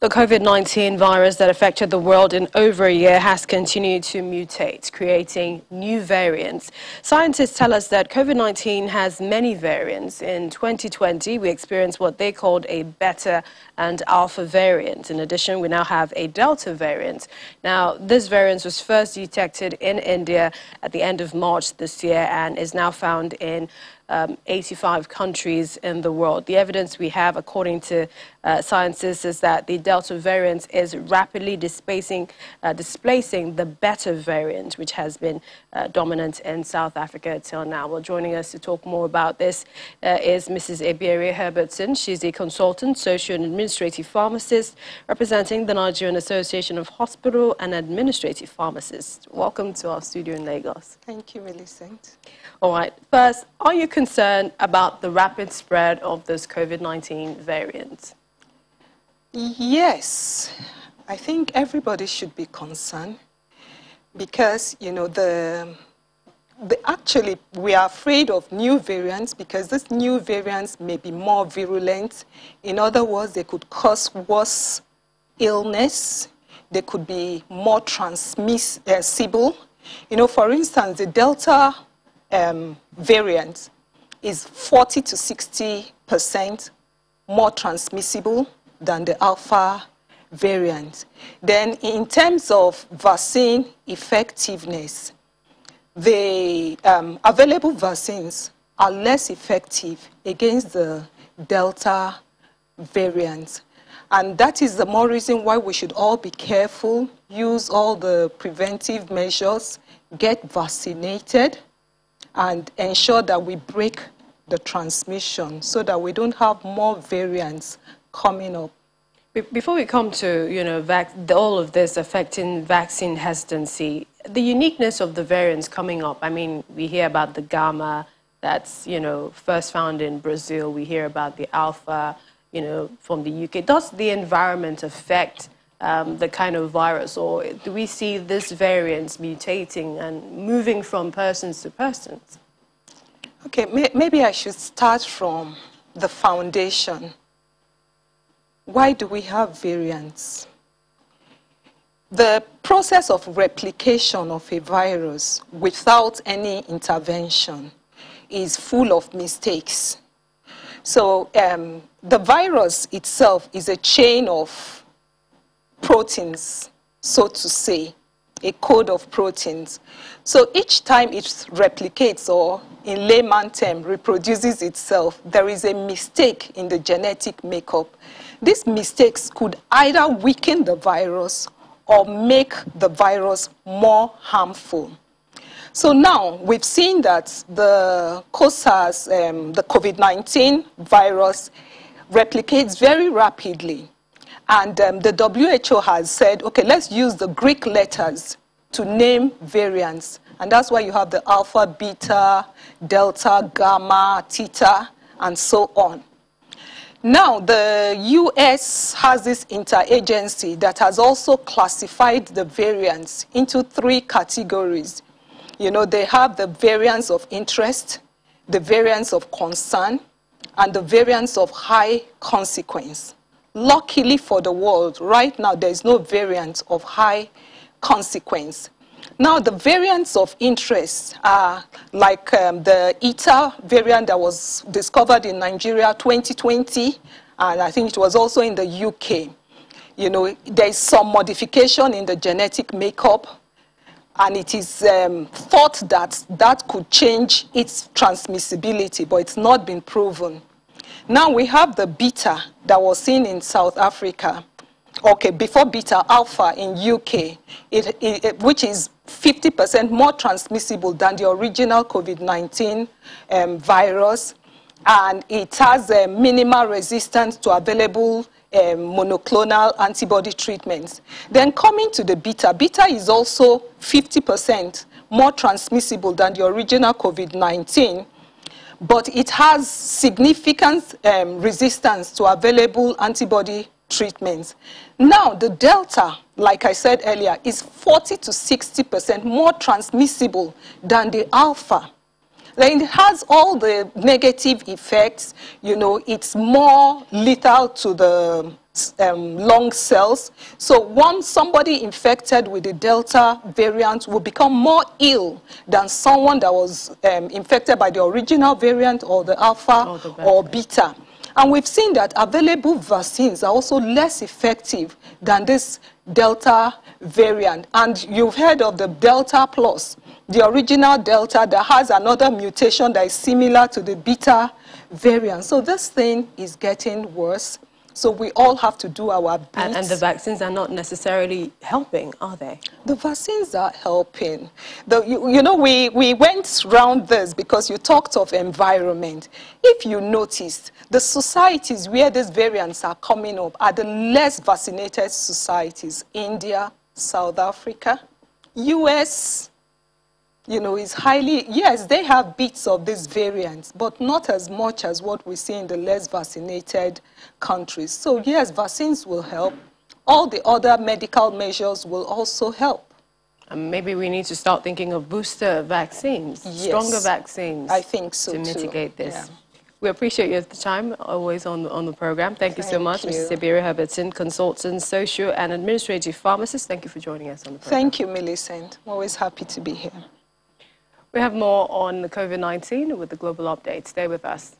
The COVID-19 virus that affected the world in over a year has continued to mutate, creating new variants. Scientists tell us that COVID-19 has many variants. In 2020, we experienced what they called a beta and alpha variant. In addition, we now have a delta variant. Now, this variant was first detected in India at the end of March this year and is now found in um, 85 countries in the world. The evidence we have, according to uh, scientists, is that the Delta variant is rapidly displacing, uh, displacing the Beta variant, which has been uh, dominant in South Africa till now. Well, joining us to talk more about this uh, is Mrs. Ebere Herbertson. She's a consultant, social and administrative pharmacist representing the Nigerian Association of Hospital and Administrative Pharmacists. Welcome to our studio in Lagos. Thank you, Millicent. All right. First, are you concerned about the rapid spread of this COVID-19 variant? Yes. I think everybody should be concerned because, you know, the, the actually, we are afraid of new variants because these new variants may be more virulent. In other words, they could cause worse illness. They could be more transmissible. You know, for instance, the Delta um, variant is 40 to 60 percent more transmissible than the alpha variant. Then in terms of vaccine effectiveness, the um, available vaccines are less effective against the Delta variant. And that is the more reason why we should all be careful, use all the preventive measures, get vaccinated, and ensure that we break the transmission so that we don't have more variants coming up. Before we come to, you know, all of this affecting vaccine hesitancy, the uniqueness of the variants coming up, I mean, we hear about the Gamma that's, you know, first found in Brazil. We hear about the Alpha, you know, from the UK. Does the environment affect um, the kind of virus, or do we see this variant mutating and moving from persons to persons? Okay, may maybe I should start from the foundation. Why do we have variants? The process of replication of a virus without any intervention is full of mistakes. So um, the virus itself is a chain of proteins, so to say, a code of proteins. So each time it replicates or in layman term reproduces itself, there is a mistake in the genetic makeup. These mistakes could either weaken the virus or make the virus more harmful. So now we've seen that the COSAS, um, the COVID-19 virus, replicates very rapidly. And um, the WHO has said, okay, let's use the Greek letters to name variants. And that's why you have the alpha, beta, delta, gamma, theta, and so on. Now, the US has this interagency that has also classified the variants into three categories. You know, they have the variants of interest, the variants of concern, and the variants of high consequence. Luckily for the world, right now there is no variant of high consequence. Now, the variants of interest are like um, the ETA variant that was discovered in Nigeria 2020, and I think it was also in the UK. You know, there is some modification in the genetic makeup, and it is um, thought that that could change its transmissibility, but it's not been proven. Now we have the beta that was seen in South Africa. Okay, before beta alpha in UK, it, it, which is 50% more transmissible than the original COVID-19 um, virus. And it has a minimal resistance to available um, monoclonal antibody treatments. Then coming to the beta, beta is also 50% more transmissible than the original COVID-19 but it has significant um, resistance to available antibody treatments. Now, the Delta, like I said earlier, is 40 to 60% more transmissible than the Alpha. Then it has all the negative effects. You know, it's more lethal to the um, lung cells. So once somebody infected with the Delta variant will become more ill than someone that was um, infected by the original variant or the Alpha or, the or Beta. And we've seen that available vaccines are also less effective than this Delta variant. And you've heard of the Delta Plus, the original Delta that has another mutation that is similar to the Beta variant. So this thing is getting worse. So we all have to do our bit. And, and, the vaccines are not necessarily helping, are they? The vaccines are helping. The, you, you know, we, we went round this because you talked of environment. If you noticed, the societies where these variants are coming up are the less vaccinated societies. India, South Africa, US, you know, is highly, yes, they have bits of these variants, but not as much as what we see in the less vaccinated countries. So yes, vaccines will help. All the other medical measures will also help. And maybe we need to start thinking of booster vaccines, yes, stronger vaccines. I think so To mitigate too. this. Yeah. We appreciate your time always on the, on the program. Thank, Thank you so much, you. Mrs. Ebere Herbertson, consultant, social and administrative pharmacist. Thank you for joining us on the program. Thank you, Millicent. Always happy to be here. We have more on the COVID-19 with the global update. Stay with us.